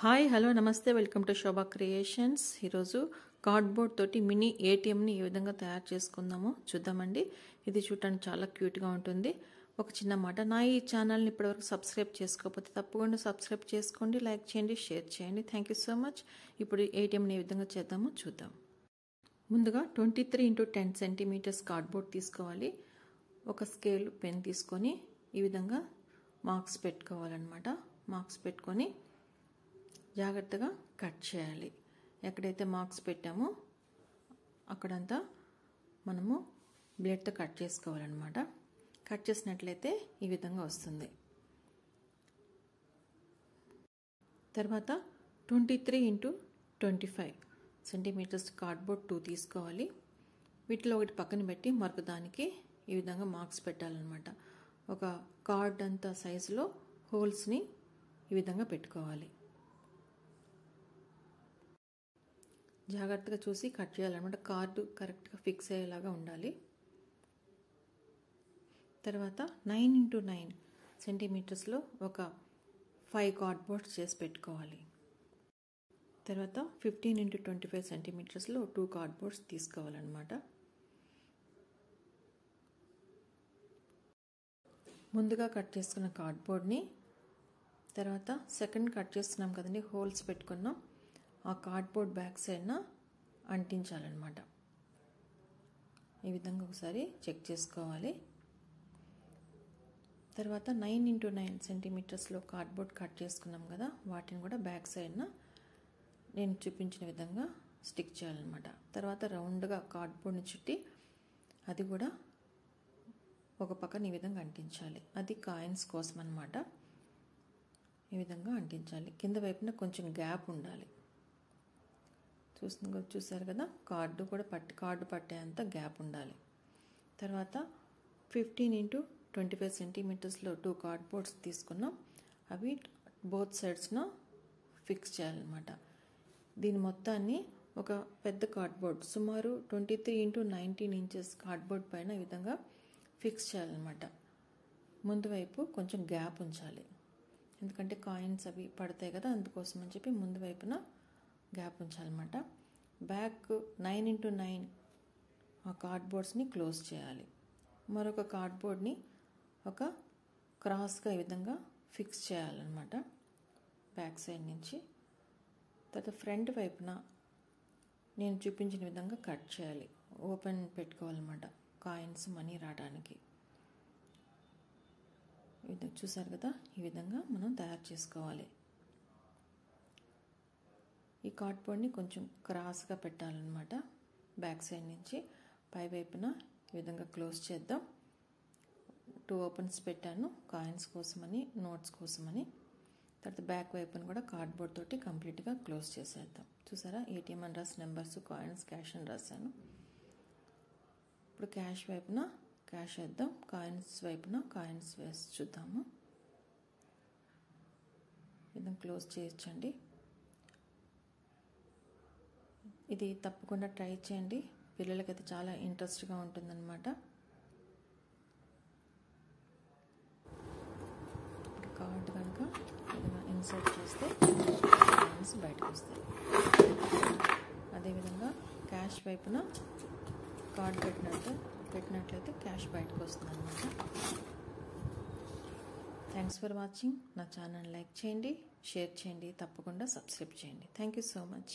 Hi hello నమస్తే welcome to Shobha creations. ఈరోజు cardboard తోటి మినీ ఏటీఎంని ఏ విధంగా తయారు చేసుకుందామో చూద్దామండి. ఇది చూడటానికి చాలా క్యూట్గా ఉంటుంది. ఒక చిన్న మాట నా ఈ ఛానల్ని ఇప్పటివరకు సబ్స్క్రైబ్ చేసుకోకపోతే తప్పకుండా సబ్స్క్రైబ్ చేసుకోండి లైక్ చేయండి షేర్ చేయండి. Thank you so much. ఇప్పుడు ఏటీఎంని ఏ విధంగా చేద్దామో చూద్దాం. ముందుగా twenty three into ten centimetres cardboard తీసుకోవాలి. ఒక స్కేల్ పెన్ తీసుకొని ఈ విధంగా మార్క్స్ పెట్టుకోవాలన్నమాట. మార్క్స్ పెట్టుకొని జాగ్రత్తగా కట్ చేయాలి. ఎక్కడైతే మార్క్స్ పెట్టామో అక్కడంతా మనము బ్లేడ్తో కట్ చేసుకోవాలన్నమాట. కట్ చేసినట్లయితే ఈ విధంగా వస్తుంది. తర్వాత twenty three into twenty five centimetres cardboard two తీసుకోవాలి. వీటిలో ఒకటి పక్కన పెట్టి మరొక దానికి ఈ విధంగా మార్క్స్ పెట్టాలన్నమాట. ఒక కార్డ్ అంత సైజులో హోల్స్ని ఈ విధంగా పెట్టుకోవాలి. జాగ్రత్తగా చూసి కట్ చేయాలన్నమాట. కార్డు కరెక్ట్గా ఫిక్స్ అయ్యేలాగా ఉండాలి. తర్వాత నైన్ ఇంటూ నైన్ సెంటీమీటర్స్లో ఒక ఫైవ్ కార్డ్బోర్డ్స్ చేసి పెట్టుకోవాలి. తర్వాత ఫిఫ్టీన్ ఇంటూ ట్వంటీ ఫైవ్ సెంటీమీటర్స్లో టూ కార్డ్బోర్డ్స్ తీసుకోవాలన్నమాట. ముందుగా కట్ చేసుకున్న కార్డ్బోర్డ్ని తర్వాత సెకండ్ కట్ చేస్తున్నాం కదండి హోల్స్ పెట్టుకున్నాం. ఆ కార్డ్బోర్డ్ బ్యాక్ సైడ్న అంటించాలన్నమాట. ఈ విధంగా ఒకసారి చెక్ చేసుకోవాలి. తర్వాత నైన్ ఇంటూ నైన్ సెంటీమీటర్స్లో కార్డ్బోర్డ్ కట్ చేసుకున్నాం కదా వాటిని కూడా బ్యాక్ సైడ్న నేను చూపించిన విధంగా స్టిక్ చేయాలన్నమాట. తర్వాత రౌండ్గా కార్డ్బోర్డ్ని చుట్టి అది కూడా ఒక పక్కన ఈ విధంగా అంటించాలి. అది కాయిన్స్ కోసం అనమాట ఈ విధంగా అంటించాలి. కింద వైపున కొంచెం గ్యాప్ ఉండాలి. చూసిన చూసారు కదా? కార్డు కూడా పట్టి కార్డు పట్టేంత గ్యాప్ ఉండాలి. తర్వాత ఫిఫ్టీన్ ఇంటూ ట్వంటీ ఫైవ్ సెంటీమీటర్స్లో టూ కార్డ్బోర్డ్స్ తీసుకున్నాం. అవి బోత్ సైడ్స్న ఫిక్స్ చేయాలన్నమాట. దీని మొత్తాన్ని ఒక పెద్ద కార్డ్బోర్డ్ సుమారు twenty three into nineteen inches cardboard పైన ఈ విధంగా ఫిక్స్ చేయాలన్నమాట. ముందు వైపు కొంచెం గ్యాప్ ఉంచాలి. ఎందుకంటే కాయిన్స్ అవి పడతాయి కదా అందుకోసం అని చెప్పి ముందు వైపున గ్యాప్ ఉంచాలన్నమాట. బ్యాక్ నైన్ ఇంటూ నైన్ ఆ కార్డ్బోర్డ్స్ని క్లోజ్ చేయాలి. మరొక కార్డ్బోర్డ్ని ఒక క్రాస్గా ఈ విధంగా ఫిక్స్ చేయాలన్నమాట. బ్యాక్ సైడ్ నుంచి. తర్వాత ఫ్రంట్ వైపున నేను చూపించిన విధంగా కట్ చేయాలి. ఓపెన్ పెట్టుకోవాలన్నమాట. కాయిన్స్ మనీ రావడానికి. చూసారు కదా? ఈ విధంగా మనం తయారు చేసుకోవాలి. ఈ కార్డ్బోర్డ్ని కొంచెం క్రాస్గా పెట్టాలన్నమాట. బ్యాక్ సైడ్ నుంచి పై వైపున ఈ విధంగా క్లోజ్ చేద్దాం. టూ ఓపెన్స్ పెట్టాను కాయిన్స్ కోసమని నోట్స్ కోసమని. తర్వాత బ్యాక్ వైపున కూడా కార్డ్బోర్డ్ తోటి కంప్లీట్గా క్లోజ్ చేసేద్దాం. చూసారా? ఏటీఎం అని రాసి నెంబర్స్ కాయిన్స్ క్యాష్ అని రాశాను. ఇప్పుడు క్యాష్ వైపున క్యాష్ వేద్దాం. కాయిన్స్ వైపున కాయిన్స్ వేసి చూద్దాము. విధంగా క్లోజ్ చేయొచ్చండి. ఇది తప్పకుండా ట్రై చేయండి. పిల్లలకి అయితే చాలా ఇంట్రెస్ట్గా ఉంటుందన్నమాట. కార్డ్ కనుక ఏదైనా ఇన్సర్ట్ చేస్తే కాయిన్స్ బయటకు వస్తాయి. అదేవిధంగా క్యాష్ వైపున కార్డ్ పెట్టినట్టు పెట్టినట్లయితే క్యాష్ బయటకు వస్తుంది అనమాట థ్యాంక్స్ ఫర్ వాచింగ్. నా ఛానల్ లైక్ చేయండి షేర్ చేయండి తప్పకుండా సబ్స్క్రైబ్ చేయండి. Thank you so much.